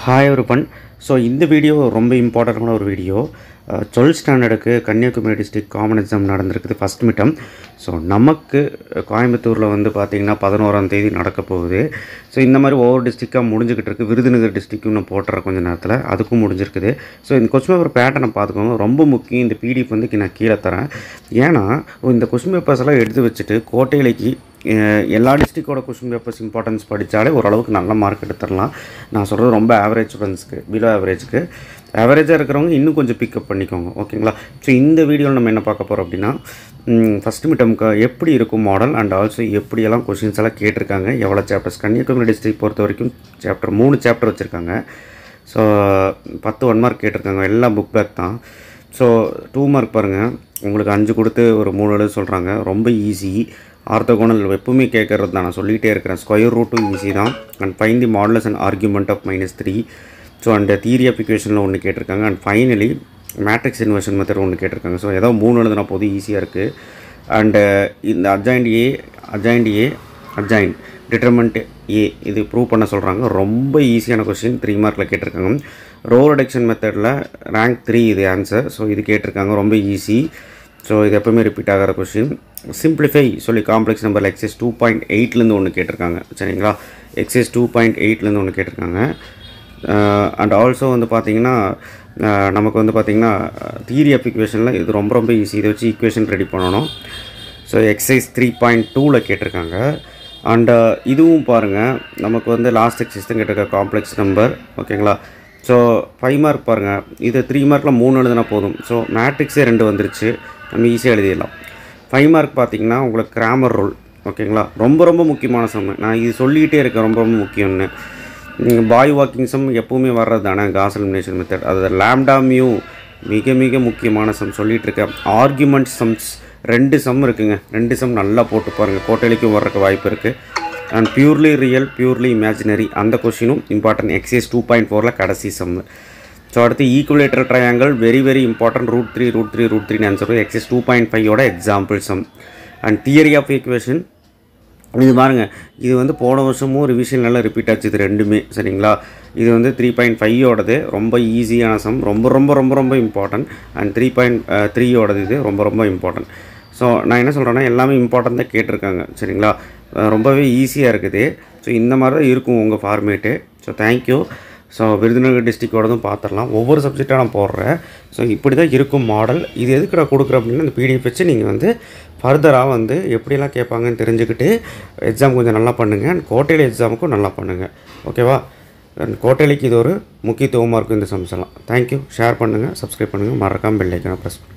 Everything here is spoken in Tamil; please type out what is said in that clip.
ஹாய் ஒருப்பன் ஸோ இந்த வீடியோ ரொம்ப இம்பார்ட்டண்ட்டான ஒரு வீடியோ டுவெல்த் ஸ்டாண்டர்டுக்கு கன்னியாகுமரி டிஸ்ட்ரிக்ட் காமன் எக்ஸாம் நடந்திருக்குது ஃபஸ்ட் மிட்டம் ஸோ நமக்கு uh, கோயம்புத்தூரில் வந்து பார்த்திங்கன்னா பதினோராம் தேதி நடக்க போகுது. ஸோ இந்த மாதிரி ஒவ்வொரு டிஸ்ட்ரிக்டாக முடிஞ்சுக்கிட்டு இருக்குது விருதுநகர் டிஸ்ட்ரிக்கும் நான் போட்டுறேன் கொஞ்ச நேரத்தில் அதுக்கும் முடிஞ்சிருக்குது. ஸோ இந்த கொஸ்டின் பேப்பர் பேட்டர்னை பார்த்துக்கோங்க ரொம்ப முக்கியம். இந்த பிடிஎஃப் வந்து நான் கீழே தரேன். ஏன்னா இந்த கொஸ்டின் பேப்பர்ஸ் எல்லாம் எடுத்து வச்சுட்டு கோட்டையிலைக்கு எல்லா டிஸ்ட்ரிக்டோட கொஸ்டின் பேப்பர்ஸ் இம்பார்ட்டன்ஸ் படித்தாலே ஓரளவுக்கு நல்ல மார்க் எடுத்துடலாம். நான் சொல்கிறது ரொம்ப ஆவரேஜ் ஸ்டூடெண்ட்ஸ்க்கு பிலோ ஆவரேஜுக்கு ஆவரேஜாக இருக்கிறவங்க இன்னும் கொஞ்சம் பிக்கப் பண்ணிக்கோங்க ஓகேங்களா ஸோ இந்த வீடியோவில் நம்ம என்ன பார்க்க போகிறோம் அப்படின்னா ஃபஸ்ட் மிட்டம்க்கு எப்படி இருக்கும் மாடல் அண்ட் ஆல்சோ எப்படியெல்லாம் கொஷின்ஸ் எல்லாம் கேட்டிருக்காங்க எவ்வளோ சாப்டர்ஸ் கன்னியாகுமரி டிஸ்ட்ரிக்ட் பொறுத்த வரைக்கும் சாப்டர் மூணு சாப்டர் வச்சுருக்காங்க. ஸோ பத்து ஒன் மார்க் கேட்டிருக்காங்க எல்லாம் புக் பேக் தான். ஸோ டூ மார்க் பாருங்கள் உங்களுக்கு அஞ்சு கொடுத்து ஒரு மூணு எழுத சொல்கிறாங்க ரொம்ப ஈஸி ஆர்த்தகோனல் எப்பவுமே கேட்குறது தான் நான் சொல்லிகிட்டே இருக்கிறேன். ஸ்கொயர் ரூட்டும் ஈஸி தான். And find the modulus and argument of minus three so and theory அப்ளிகேஷனில் ஒன்று கேட்டிருக்காங்க. And finally matrix inversion method ஒன்று கேட்டிருக்காங்க. ஸோ ஏதோ மூணு எழுதுனா போதும் ஈஸியாக இருக்குது அண்டு uh, இந்த adjoint A adjoint A adjoint determinant A இது ப்ரூவ் பண்ண சொல்கிறாங்க ரொம்ப ஈஸியான கொஸ்டின் த்ரீ மார்க்கில் கேட்டிருக்காங்க. ரோ ரிடக்ஷன் மெத்தடில் ரேங்க் த்ரீ இது ஆன்சர் ஸோ இது கேட்டிருக்காங்க. ரொம்ப ஈஸி ஸோ இது எப்போவுமே ரிப்பீட் ஆகிற கொஷின் சிம்பிளிஃபை சொல்லி complex number exercise two point எயிட்லேருந்து ஒன்று கேட்டிருக்காங்க. சரிங்களா? எக்ஸஸ் டூ பாயிண்ட் எயிட்லேருந்து ஒன்று கேட்டிருக்காங்க. அண்ட் ஆல்சோ வந்து பார்த்திங்கன்னா நமக்கு வந்து பார்த்திங்கன்னா தியரி இக்குவேஷனில் இது ரொம்ப ரொம்ப ஈஸி இதை வச்சு ஈக்குவேஷன் ரெடி பண்ணணும். ஸோ எக்ஸசைஸ் த்ரீ பாயிண்ட் டூவில் கேட்டிருக்காங்க. அண்டு இதுவும் பாருங்கள் நமக்கு வந்து லாஸ்ட் எக்ஸைஸ் தான் கேட்டிருக்க காம்ப்ளெக்ஸ் நம்பர் ஓகேங்களா? ஸோ ஃபைவ் மார்க் பாருங்கள் இது த்ரீ மார்க்கில் மூணு எழுதுனா போதும். ஸோ மேட்ரிக்ஸே ரெண்டு வந்துருச்சு. நம்ம ஈஸியாக எழுதிடலாம். ஃபைவ் மார்க் பார்த்தீங்கன்னா உங்களுக்கு கிராமர் ரூல் ஓகேங்களா ரொம்ப ரொம்ப முக்கியமான சம் நான் இது சொல்லிக்கிட்டே இருக்கேன் ரொம்ப ரொம்ப முக்கியம்னு. பாய் வாக்கிங் சம் எப்போவுமே வர்றது தானே காஸ் எலிமினேஷன் மெத்தட் அது லேம்டா மியூ மிக மிக முக்கியமான சம் சொல்லிகிட்டு இருக்கேன். ஆர்குமெண்ட் சம்ஸ் ரெண்டு சம் இருக்குங்க. ரெண்டு சம் நல்லா போட்டு பாருங்கள் கோட்டையிலைக்கும் வர்றதுக்கு வாய்ப்பு இருக்குது and purely real purely imaginary அந்த கொஷினும் இம்பார்ட்டன்ட் எக்ஸைஸ் டூ பாயிண்ட் ஃபோரில் கடைசி சம்மு ஸோ அடுத்து equilateral triangle very very important root three root three root three answer exercise two point ஃபைவோட example sum and theory of equation இது பாருங்க இது வந்து போன வருஷமும் ரிவிஷன் நல்லா ரிப்பீட் ஆச்சு இது ரெண்டுமே சரிங்களா? இது வந்து த்ரீ பாயிண்ட் ஃபைவோடது ரொம்ப ஈஸியான சம் ரொம்ப ரொம்ப ரொம்ப ரொம்ப இம்பார்ட்டன்ட் அண்ட் த்ரீ பாயிண்ட் த்ரீயோடது இது ரொம்ப ரொம்ப இம்பார்ட்டன்ட் ஸோ நான் என்ன சொல்கிறேன்னா எல்லாமே இம்பார்ட்டன்ட் தான் கேட்டிருக்காங்க சரிங்களா? ரொம்பவே ஈஸியாக இருக்குது. ஸோ இந்த மாதிரி தான் இருக்கும் உங்கள் format so thank you so Virudhunagar டிஸ்ட்ரிக்டோடதும் பார்த்துடலாம் ஒவ்வொரு சப்ஜெக்டாக நான் போடுறேன். ஸோ இப்படி தான் இருக்கும் மாடல் இது எதுக்கு நான் கொடுக்குறேன் அப்படின்னா இந்த பிடிஎஃப் வச்சு நீங்கள் வந்து ஃபர்தராக வந்து எப்படிலாம் கேட்பாங்கன்னு தெரிஞ்சுக்கிட்டு எக்ஸாம் கொஞ்சம் நல்லா பண்ணுங்கள் அண்ட் கோட்டையில் எக்ஸாமுக்கும் நல்லா பண்ணுங்கள் ஓகேவா அண்ட் கோட்டையிலைக்கு இது ஒரு முக்கியத்துவமாக இருக்கும் இந்த சம்ஸ் தேங்க்யூ ஷேர் பண்ணுங்கள் சப்ஸ்கிரைப் பண்ணுங்கள் மறக்காமல் பெல் ஐக்கனை ப்ரெஸ் பண்ணுங்கள்